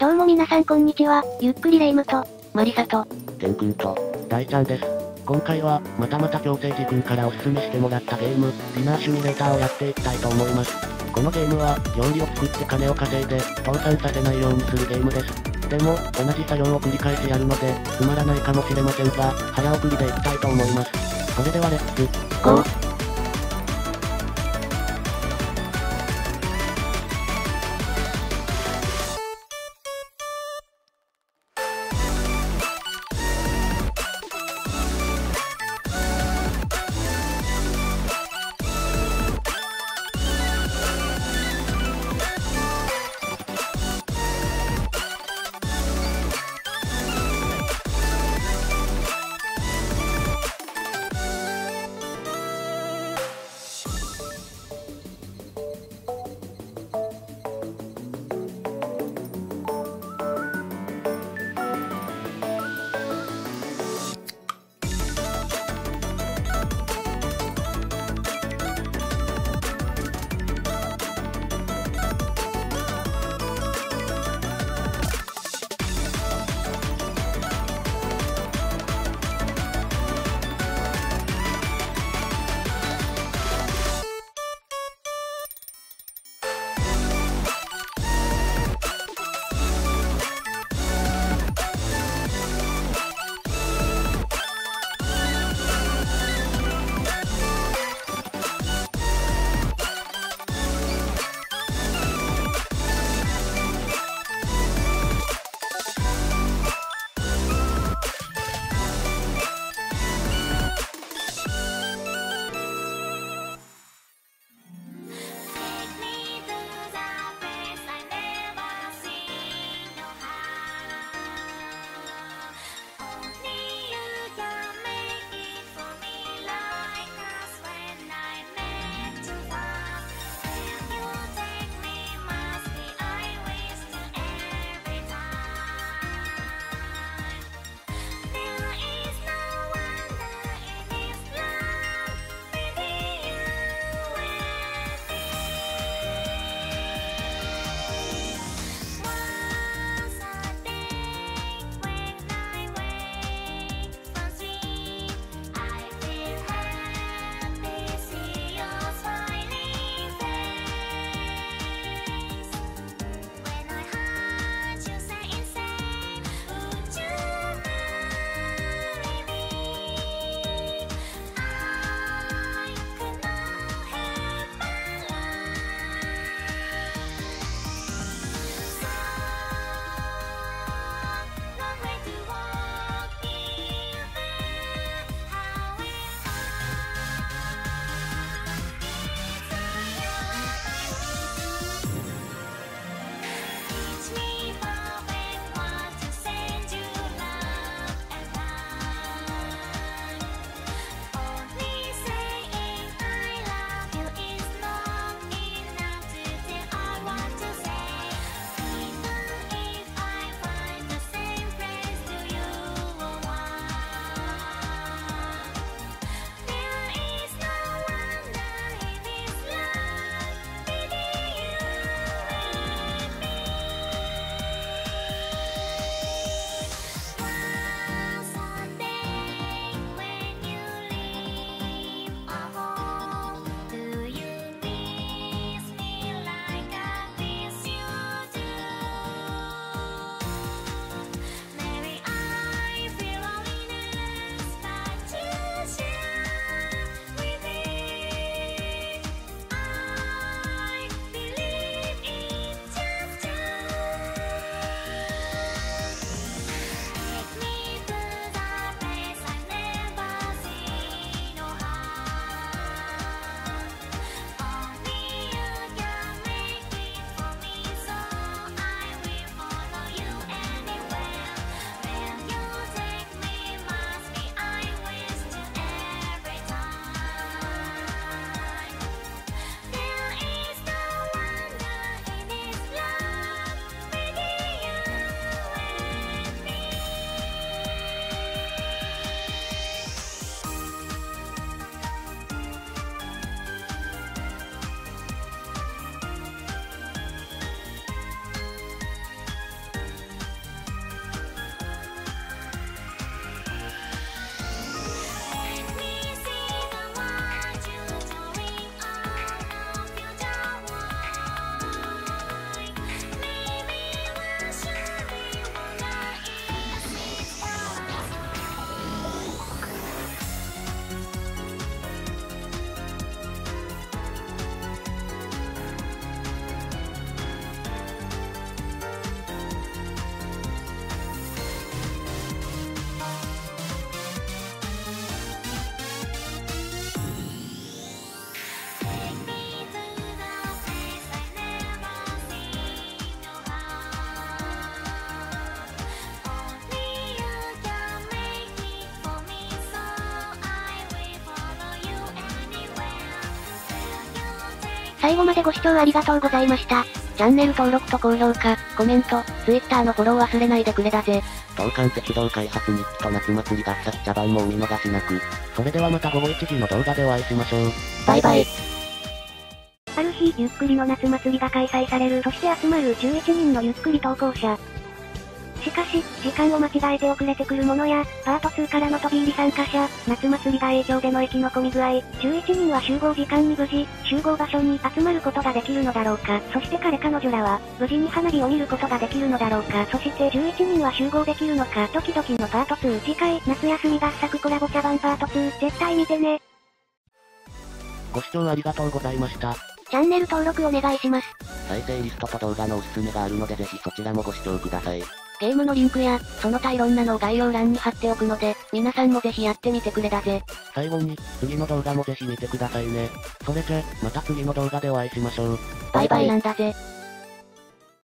どうも皆さんこんにちは、ゆっくりレ夢ムと、マリサと、ケン君と、大ちゃんです。今回は、またまた強制寺君からおすすめしてもらったゲーム、ディナーシミュレーターをやっていきたいと思います。このゲームは、料理を作って金を稼いで、倒産させないようにするゲームです。でも、同じ作業を繰り返しやるので、つまらないかもしれませんが、早送りでいきたいと思います。それではレッツ、ゴ最後までご視聴ありがとうございました。チャンネル登録と高評価、コメント、Twitter のフォロー忘れないでくれだぜ。東韓鉄道開発日記と夏祭り合作茶番もお見逃しなく。それではまた午後1時の動画でお会いしましょう。バイバイ。ある日、ゆっくりの夏祭りが開催される。そして集まる11人のゆっくり投稿者。しかし、時間を間違えて遅れてくる者や、パート2からの飛び入り参加者、夏祭りが影響での生き残り具合、11人は集合時間に無事、集合場所に集まることができるのだろうか。そして彼彼女らは、無事に花火を見ることができるのだろうか。そして11人は集合できるのか。ドキドキのパート2。次回、夏休み合作コラボ茶番パート2。絶対見てね。ご視聴ありがとうございました。チャンネル登録お願いします。再生リストと動画のおすすめがあるのでぜひそちらもご視聴ください。ゲームのリンクや、その他いろんなのを概要欄に貼っておくので、皆さんもぜひやってみてくれだぜ。最後に、次の動画もぜひ見てくださいね。それじゃ、また次の動画でお会いしましょう。バイバイなんだぜ。